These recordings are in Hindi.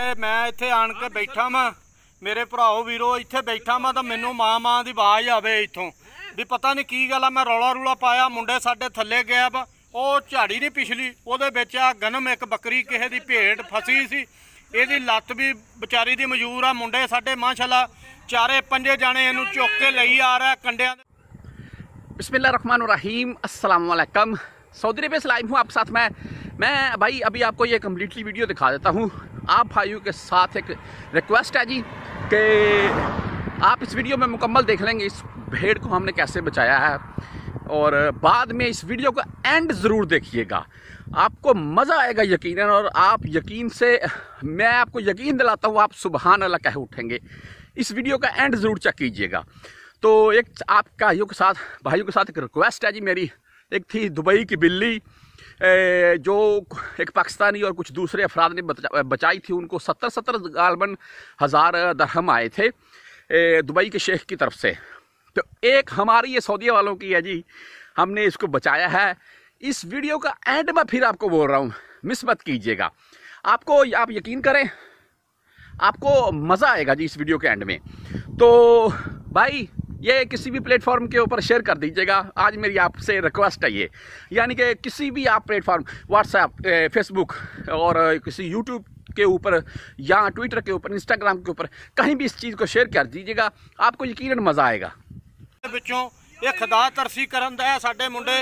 ਤੇ ਮੈਂ ਇੱਥੇ ਆਣ ਕੇ ਬੈਠਾ ਵਾਂ। ਮੇਰੇ ਭਰਾਓ ਵੀਰੋ, ਇੱਥੇ ਬੈਠਾ ਵਾਂ ਤਾਂ ਮੈਨੂੰ ਮਾਂ ਮਾਂ ਦੀ ਆਵਾਜ਼ ਆਵੇ ਇੱਥੋਂ। ਵੀ ਪਤਾ ਨਹੀਂ ਕੀ ਗੱਲ ਆ, ਮੈਂ ਰੌਲਾ ਰੂਲਾ ਪਾਇਆ, ਮੁੰਡੇ ਸਾਡੇ ਥੱਲੇ ਗਿਆ ਵਾ ਉਹ ਝਾੜੀ ਨਹੀਂ ਪਿਛਲੀ, ਉਹਦੇ ਵਿੱਚ ਆ ਗਨਮ ਇੱਕ ਬੱਕਰੀ, ਕਿਸੇ ਦੀ ਭੇਟ ਫਸੀ ਸੀ। ਇਹਦੀ ਲੱਤ ਵੀ ਵਿਚਾਰੀ ਦੀ ਮਜੂਰ ਆ, ਮੁੰਡੇ ਸਾਡੇ ਮਾਸ਼ਾਅੱਲਾ ਚਾਰੇ ਪੰਜੇ ਜਾਣੇ ਇਹਨੂੰ ਚੁੱਕ ਕੇ ਲਈ ਆ ਰਿਹਾ ਕੰਡਿਆਂ ਬਿਸਮਿਲ੍ਲਾ ਰਹਿਮਾਨ ਰਹੀਮ ਅਸਲਾਮ ਵਾਲੇਕਮ सऊदी अरबिया से लाइव हूँ, आपके साथ मैं। मैं भाई, अभी आपको ये कम्प्लीटली वीडियो दिखा देता हूँ। आप भाइयों के साथ एक रिक्वेस्ट है जी कि आप इस वीडियो में मुकम्मल देख लेंगे इस भेड़ को हमने कैसे बचाया है। और बाद में इस वीडियो का एंड ज़रूर देखिएगा। आपको मज़ा आएगा यकीनन, और आप यकीन से, मैं आपको यकीन दिलाता हूँ, आप सुबहान अल्लाह कह उठेंगे। इस वीडियो का एंड ज़रूर चेक कीजिएगा। तो एक आपका भाइयों के साथ, भाइयों के साथ एक रिक्वेस्ट है जी मेरी। एक थी दुबई की बिल्ली जो एक पाकिस्तानी और कुछ दूसरे अफराद ने बचा- बचाई थी, उनको सत्तर सत्तर गालबन हज़ार दरहम आए थे दुबई के शेख की तरफ़ से। तो एक हमारी ये सऊदी वालों की है जी, हमने इसको बचाया है। इस वीडियो का एंड में फिर आपको बोल रहा हूँ, मिस मत कीजिएगा। आपको, आप यकीन करें, आपको मज़ा आएगा जी इस वीडियो के एंड में। तो भाई ये किसी भी प्लेटफॉर्म के ऊपर शेयर कर दीजिएगा आज मेरी आपसे रिक्वेस्ट है ये यानी कि किसी भी आप प्लेटफॉर्म व्हाट्सएप फेसबुक और अ, किसी यूट्यूब के ऊपर या ट्विटर के ऊपर इंस्टाग्राम के ऊपर कहीं भी इस चीज़ को शेयर कर दीजिएगा आपको यकीनन मज़ा आएगा ਵਿੱਚੋਂ ਇਹ ਖੁਦਾ ਤਰਸੀ ਕਰਨ ਦਾ ਹੈ ਸਾਡੇ ਮੁੰਡੇ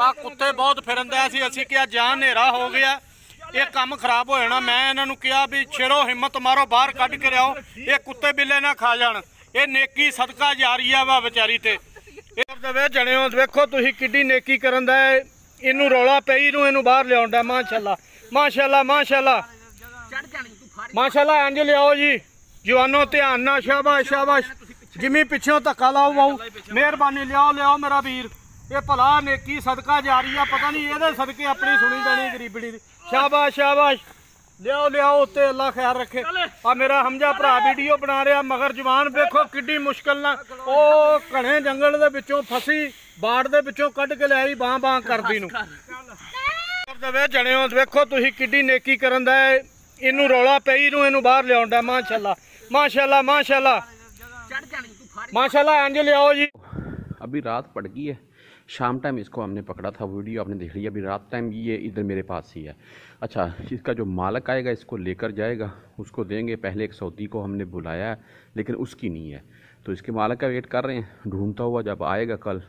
ਆ ਕੁੱਤੇ ਬਹੁਤ ਫਿਰਨ ਦਾ ਸੀ ਅਸੀਂ ਕਿਹਾ ਜਾਨ ਹਨੇਰਾ ਹੋ ਗਿਆ ਇਹ ਕੰਮ ਖਰਾਬ ਹੋ ਜਾਣਾ ਮੈਂ ਇਹਨਾਂ ਨੂੰ ਕਿਹਾ ਵੀ ਛੇੜੋ ਹਿੰਮਤ ਮਾਰੋ ਬਾਹਰ ਕੱਢ ਕੇ ਲਿਆਓ ਇਹ ਕੁੱਤੇ ਬਿੱਲੇ ਨਾ ਖਾ ਜਾਣ ਇਹ ਨੇਕੀ ਸਦਕਾ ਜਾਰੀਆ ਵਾ ਵਿਚਾਰੀ ਤੇ। ਇਹ ਦਵੇ ਜਣਿਓ, ਵੇਖੋ ਤੁਸੀਂ ਕਿੱਡੀ ਨੇਕੀ ਕਰਨ ਦਾ ਇਹਨੂੰ ਰੌਲਾ ਪਈ ਨੂੰ ਇਹਨੂੰ ਬਾਹਰ ਲਿਆਉਣ ਦਾ, ਮਾਸ਼ਾਅੱਲਾ ਮਾਸ਼ਾਅੱਲਾ ਮਾਸ਼ਾਅੱਲਾ। ਮਾਸ਼ਾਅੱਲਾ, ਇੰਜ ਲਿਆਓ ਜੀ। ਜਵਾਨੋ, ਧਿਆਨ ਨਾਲ, ਸ਼ਾਬਾਸ਼ ਸ਼ਾਬਾਸ਼। ਜਿਮੀ ਪਿੱਛੋਂ ਧੱਕਾ ਲਾਓ, ਬਾਊ। ਮਿਹਰਬਾਨੀ, ਲਿਆਓ ਲਿਆਓ ਮੇਰਾ ਵੀਰ। ਇਹ ਭਲਾ ਨੇਕੀ ਸਦਕਾ ਜਾਰੀ ਆ, ਪਤਾ ਨਹੀਂ ਇਹਦੇ ਸਦਕੇ ਆਪਣੀ ਸੁਣੀ ਜਾਣੀ ਗਰੀਬੜੀ ਦੀ। ਸ਼ਾਬਾਸ਼ ਸ਼ਾਬਾਸ਼। ਲਿਆਓ ਲਿਆਓ ਉੱਤੇ ਅੱਲਾ ਖਿਆਲ ਰੱਖੇ ਆ ਮੇਰਾ ਹਮਜਾ ਭਰਾ ਵੀਡੀਓ ਬਣਾ ਰਿਹਾ ਮਗਰ ਜਵਾਨ ਵੇਖੋ ਕਿੱਡੀ ਮੁਸ਼ਕਲ ਨਾਲ ਉਹ ਘਣੇ ਜੰਗਲ ਦੇ ਵਿੱਚੋਂ ਫਸੀ ਬਾੜ ਦੇ ਵਿੱਚੋਂ ਕੱਢ ਕੇ ਲਿਆਈ ਬਾਹ ਬਾਹ ਕਰਦੀ ਨੂੰ ਦਵੇ ਜਣਿਓ ਵੇਖੋ ਤੁਸੀਂ ਕਿੱਡੀ ਨੇਕੀ ਕਰਨ ਦਾ ਹੈ ਇਹਨੂੰ ਰੌਲਾ ਪਈ ਨੂੰ ਇਹਨੂੰ ਬਾਹਰ ਲਿਆਉਣ ਦਾ ਮਾਸ਼ਾਅੱਲਾ ਮਾਸ਼ਾਅੱਲਾ ਮਾਸ਼ਾਅੱਲਾ माशाल्लाह एंजल लियाओ जी अभी रात पड़ गई है शाम टाइम इसको हमने पकड़ा था, वीडियो आपने देख लिया, अभी रात टाइम ये इधर मेरे पास ही है। अच्छा इसका जो मालक आएगा, इसको लेकर जाएगा, उसको देंगे, पहले एक सऊदी को हमने बुलाया है, लेकिन उसकी नहीं है। तो इसके मालक का वेट कर रहे हैं, ढूंढता हुआ जब आएगा कल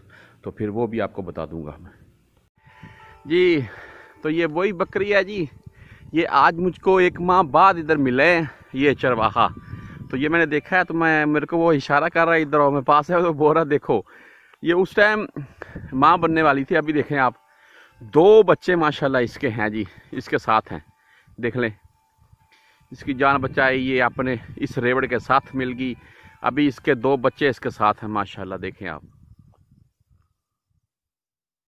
तो फिर वो भी आपको बता दूँगा मैं। जी तो ये वही बकरी है जी, ये आज मुझको एक माह बाद इधर मिले ये चरवाहा। तो ये मैंने देखा है तो मैं, मेरे को वो इशारा कर रहा है इधर, और मैं पास है तो बोल रहा देखो ये उस टाइम माँ बनने वाली थी, अभी देखें आप। दो बच्चे माशाल्लाह इसके हैं जी, इसके साथ हैं। देख लें, इसकी जान बचाई, ये अपने इस रेवड़ के साथ मिल गई। अभी इसके दो बच्चे इसके साथ हैं, माशाल्लाह देखें आप।